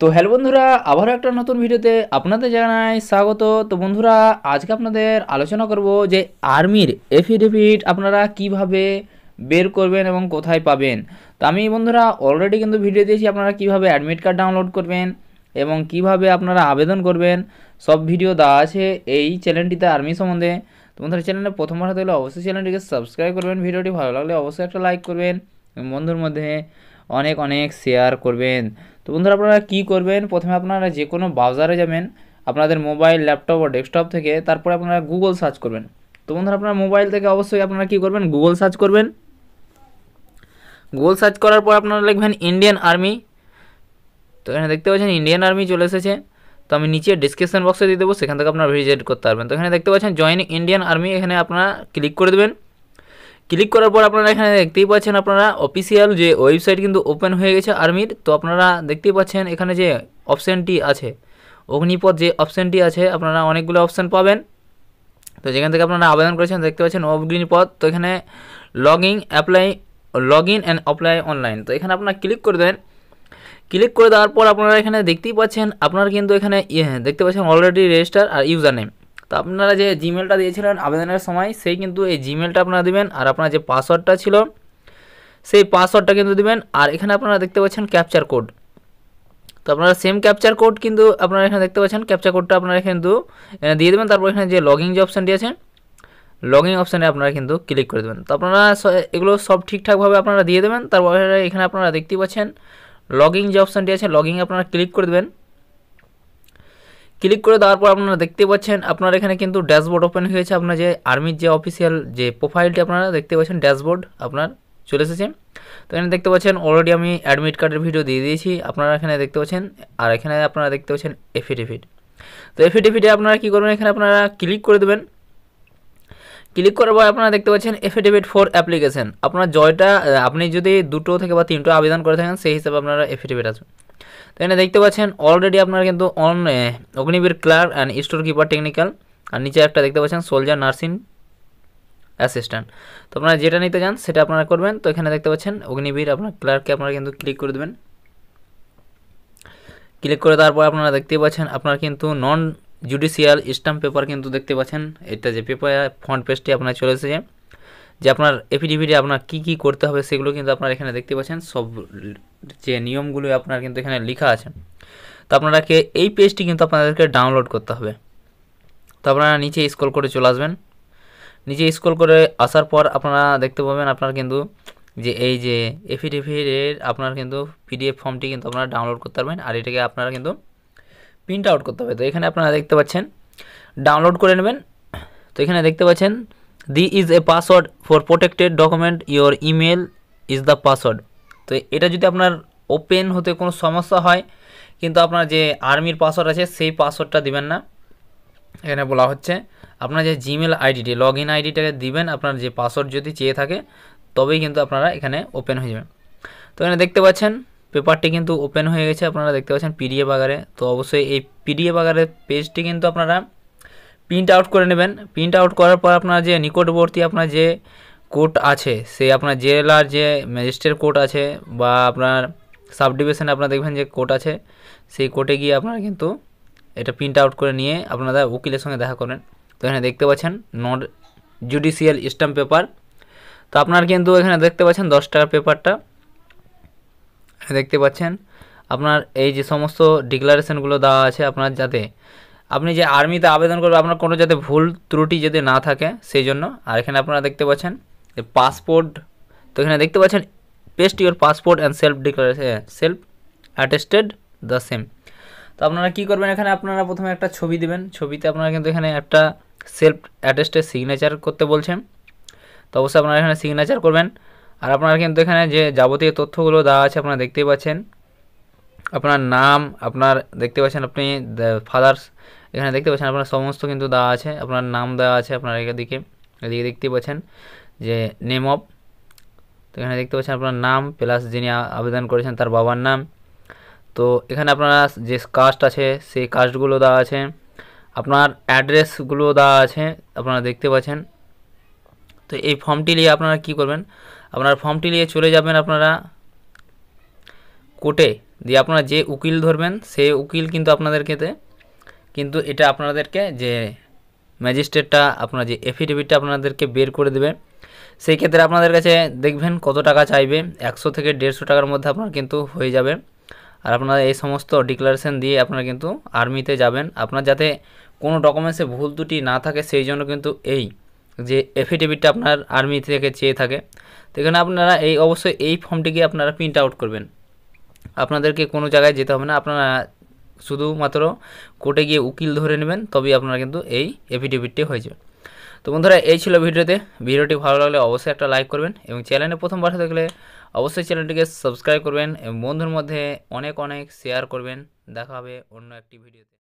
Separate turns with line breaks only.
তো হ্যালো বন্ধুরা, আবারও একটা নতুন ভিডিওতে আপনাদের জানাই স্বাগত। তো বন্ধুরা, আজকে আপনাদের আলোচনা করব যে আর্মির এফিডেভিট আপনারা কীভাবে বের করবেন এবং কোথায় পাবেন। তো আমি বন্ধুরা অলরেডি কিন্তু ভিডিও দিয়েছি আপনারা কীভাবে অ্যাডমিট কার্ড ডাউনলোড করবেন এবং কীভাবে আপনারা আবেদন করবেন। সব ভিডিও দেওয়া আছে এই চ্যানেলটিতে আর্মি সম্বন্ধে। তো বন্ধুরা চ্যানেলে প্রথমবার হতে হলে অবশ্যই চ্যানেলটিকে সাবস্ক্রাইব করবেন। ভিডিওটি ভালো লাগলে অবশ্যই একটা লাইক করবেন বন্ধুর মধ্যে অনেক অনেক শেয়ার করবেন। তো বন্ধুরা আপনারা কী করবেন? প্রথমে আপনারা যে কোনো ব্রাউজারে যাবেন, আপনাদের মোবাইল ল্যাপটপ ও ডেস্কটপ থেকে, তারপরে আপনারা গুগল সার্চ করবেন। তো বন্ধুরা আপনারা মোবাইল থেকে অবশ্যই আপনারা কী করবেন? গুগল সার্চ করবেন। গুগল সার্চ করার পর আপনারা লিখবেন ইন্ডিয়ান আর্মি তো এখানে দেখতে পাচ্ছেন ইন্ডিয়ান আর্মি চলে এসেছে। তো আমি নিচে ডিসক্রিপশন বক্সে দিয়ে দেবো, সেখান থেকে আপনারা ভিজিট করতে পারবেন। তো এখানে দেখতে পাচ্ছেন জয়েন ইন্ডিয়ান আর্মি এখানে আপনারা ক্লিক করে দেবেন। ক্লিক করার পর আপনারা এখানে দেখতেই পাচ্ছেন আপনারা অফিসিয়াল যে ওয়েবসাইট কিন্তু ওপেন হয়ে গেছে আর্মির, তো আপনারা দেখতেই পাচ্ছেন এখানে যে অপশানটি আছে। অগ্নিপথ যে অপশানটি আছে, আপনারা অনেকগুলো অপশান পাবেন। তো যেখান থেকে আপনারা আবেদন করেছেন দেখতে পাচ্ছেন অগ্নিপথ, তো এখানে log in apply log in and apply online তো এখানে আপনারা ক্লিক করে দেন। ক্লিক করে দেওয়ার পর আপনারা এখানে দেখতেই পাচ্ছেন, আপনারা কিন্তু এখানে ইয়ে দেখতে পাচ্ছেন অলরেডি রেজিস্টার আর ইউজার নেম তো আপনারা যে জিমেলটা দিয়েছিলেন আবেদনের সময়, সেই কিন্তু এই জিমেলটা আপনারা দিবেন, আর আপনার যে পাসওয়ার্ডটা ছিল, সেই পাসওয়ার্ডটা কিন্তু দেবেন, আর এখানে আপনারা দেখতে পাচ্ছেন ক্যাপচার কোড তো আপনারা সেম ক্যাপচার কোড কিন্তু আপনারা এখানে দেখতে পাচ্ছেন ক্যাপচার কোডটা আপনারা কিন্তু দিয়ে দেবেন, তারপর এখানে যে লগিং যে অপশানটি আছে লগিং অপশানে আপনারা কিন্তু ক্লিক করে দেবেন। তো আপনারা এগুলো সব ঠিকঠাকভাবে আপনারা দিয়ে দেবেন, তারপরে এখানে আপনারা দেখতেই পাচ্ছেন লগিং যে অপশানটি আছে লগিং আপনারা ক্লিক করে দেবেন। ক্লিক করে দেওয়ার পর আপনারা দেখতে পাচ্ছেন, আপনার এখানে কিন্তু ড্যাশবোর্ড ওপেন হয়েছে। আপনার যে আর্মির যে অফিসিয়াল যে প্রোফাইলটি আপনারা দেখতে পাচ্ছেন, ড্যাশবোর্ড আপনার চলে এসেছে। তো এখানে দেখতে পাচ্ছেন অলরেডি আমি অ্যাডমিট কার্ডের ভিডিও দিয়ে দিয়েছি। আপনারা এখানে দেখতে পাচ্ছেন, আর এখানে আপনারা দেখতে পাচ্ছেন এফিডেভিট তো এফিডেভিটে আপনারা কী করবেন? এখানে আপনারা ক্লিক করে দেবেন। ক্লিক করার পর আপনারা দেখতে পাচ্ছেন এফিডেভিট ফর অ্যাপ্লিকেশন আপনার জয়টা আপনি যদি দুটো থেকে বা তিনটো আবেদন করে থাকেন, সেই হিসাবে আপনারা এফিডেভিট আসবেন এখানে দেখতে পাচ্ছেন অলরেডি আপনারা কিন্তু on Agniveer clerk and store keeper technical আর নিচে একটা দেখতে পাচ্ছেন সোলজার নার্সিং অ্যাসিস্ট্যান্ট তো আপনারা যেটা নিতে চান, সেটা আপনারা করবেন। তো এখানে দেখতে পাচ্ছেন, অগ্নিবীর আপনার ক্লার্ককে আপনারা কিন্তু ক্লিক করে দেবেন। ক্লিক করে দেওয়ার পর আপনারা দেখতেই পাচ্ছেন, আপনার কিন্তু নন জুডিশিয়াল স্টাম্প পেপার কিন্তু দেখতে পাচ্ছেন। এটা যে পেপার ফ্রন্ট পেজটি আপনার চলে এসেছে। যে আপনার এফিডেভিটে আপনার কী কী করতে হবে, সেগুলো কিন্তু আপনারা এখানে দেখতে পাচ্ছেন। সব যে নিয়মগুলো আপনার কিন্তু এখানে লেখা আছে। তো আপনারাকে এই পেজটি কিন্তু আপনাদেরকে ডাউনলোড করতে হবে। তো আপনারা নিচে স্ক্রল করে চলে আসবেন। নিচে স্ক্রল করে আসার পর আপনারা দেখতে পাবেন আপনার কিন্তু যে এই যে এফিডেভিটের আপনার কিন্তু পিডিএফ ফর্মটি কিন্তু আপনারা ডাউনলোড করতে পারবেন আর এটাকে আপনারা কিন্তু প্রিন্ট আউট করতে হবে। তো এখানে আপনারা দেখতে পাচ্ছেন ডাউনলোড করে নেবেন। তো এখানে দেখতে পাচ্ছেন the is a password for protected document your email is the password তো এটা যদি আপনার ওপেন হতে কোনো সমস্যা হয়, কিন্তু আপনার যে আর্মির পাসওয়ার্ড আছে, সেই পাসওয়ার্ডটা দিবেন না। এখানে বলা হচ্ছে, আপনার যে জিমেল আইডিটি লগ ইন আইডিটাকে দিবেন, আপনার যে পাসওয়ার্ড যদি চেয়ে থাকে, তবেই কিন্তু আপনারা এখানে ওপেন হয়ে যাবেন। তো এখানে দেখতে পাচ্ছেন পেপারটি কিন্তু ওপেন হয়ে গেছে, আপনারা দেখতে পাচ্ছেন পিডিএফ আকারে। তো অবশ্যই এই পিডিএফ আকারের পেজটি কিন্তু আপনারা প্রিন্ট আউট করে নেবেন। প্রিন্ট আউট করার পর আপনার যে নিকটবর্তী আপনার যে কোর্ট আছে সেই আপনার জেলার যে ম্যাজিস্ট্রেট কোর্ট আছে বা আপনার সাব ডিভিশনে আপনারা দেখবেন যে কোর্ট আছে, সেই কোর্টে গিয়ে আপনারা কিন্তু এটা প্রিন্ট আউট করে নিয়ে আপনারা উকিলের সঙ্গে দেখা করেন। তো এখানে দেখতে পাচ্ছেন, নট জুডিশিয়াল স্ট্যাম্প পেপার। তো আপনার কিন্তু এখানে দেখতে পাচ্ছেন দশ টাকার পেপারটা। দেখতে পাচ্ছেন, আপনার এই যে সমস্ত ডিক্লারেশনগুলো দেওয়া আছে আপনার যাতে আপনি যে আর্মিতে আবেদন করবেন, আপনার কোনো যাতে ভুল ত্রুটি যাতে না থাকে, সেই জন্য। আর এখানে আপনারা দেখতে পাচ্ছেন পাসপোর্ট তো এখানে দেখতে পাচ্ছেন paste your passport and self declaration self attested the same তো আপনারা কী করবেন এখানে? আপনারা প্রথমে একটা ছবি দেবেন। ছবিতে আপনারা কিন্তু এখানে একটা সেলফ অ্যাটেস্টেড সিগনেচার করতে বলছেন। তো অবশ্যই আপনারা এখানে সিগনেচার করবেন। আর আপনারা কিন্তু এখানে যে যাবতীয় তথ্যগুলো দেওয়া আছে, আপনারা দেখতেই পাচ্ছেন। আপনার নাম, আপনার দেখতে পাচ্ছেন আপনি ফাদার্স এখানে দেখতে পাচ্ছেন আপনার সমস্ত কিন্তু দেওয়া আছে। আপনার নাম দেওয়া আছে আপনার এদিকে এদিকে দেখতেই পাচ্ছেন। যে নেম অফ তো এখানে দেখতে পাচ্ছেন আপনার নাম প্লাস যিনি আবেদন করেছেন তার বাবার নাম। তো এখানে আপনারা যে কাস্ট আছে, সেই কাস্টগুলো দেওয়া আছে। আপনার অ্যাড্রেসগুলো দেওয়া আছে, আপনারা দেখতে পাচ্ছেন। তো এই ফর্মটি নিয়ে আপনারা কি করবেন? আপনার ফর্মটি নিয়ে চলে যাবেন আপনারা কোর্টে। দিয়ে আপনারা যে উকিল ধরবেন, সেই উকিল কিন্তু আপনাদেরকে কিন্তু এটা আপনাদেরকে যে ম্যাজিস্ট্রেটটা আপনার যে এফিডেভিটটা আপনাদেরকে বের করে দেবে। সেই ক্ষেত্রে আপনাদের কাছে দেখবেন কত টাকা চাইবে? একশো থেকে দেড়শো টাকার মধ্যে আপনার কিন্তু হয়ে যাবে। আর আপনারা এই সমস্ত ডিক্লারেশন দিয়ে আপনারা কিন্তু আর্মিতে যাবেন। আপনার যাতে কোনো ডকুমেন্টসে ভুল ত্রুটি না থাকে, সেই জন্য কিন্তু এই যে এফিডেভিটটা আপনার আর্মি থেকে চেয়ে থাকে। তো এখানে আপনারা এই অবশ্যই এই ফর্মটিকে আপনারা প্রিন্ট আউট করবেন। আপনাদেরকে কোনো জায়গায় যেতে হবে না। আপনারা শুধুমাত্র কোর্টে গিয়ে উকিল ধরে নেবেন, তবেই আপনারা কিন্তু এই এফিডেভিটটি হয়ে যাবে। তো বন্ধুরা, এই ছিল ভিডিওতে। ভিডিওটি ভালো লাগলে অবশ্যই একটা লাইক করবেন এবং চ্যানেলে প্রথমবার দেখলে অবশ্যই চ্যানেলটিকে সাবস্ক্রাইব করবেন এবং বন্ধুর মধ্যে অনেক অনেক শেয়ার করবেন। দেখা হবে অন্য একটি ভিডিওতে।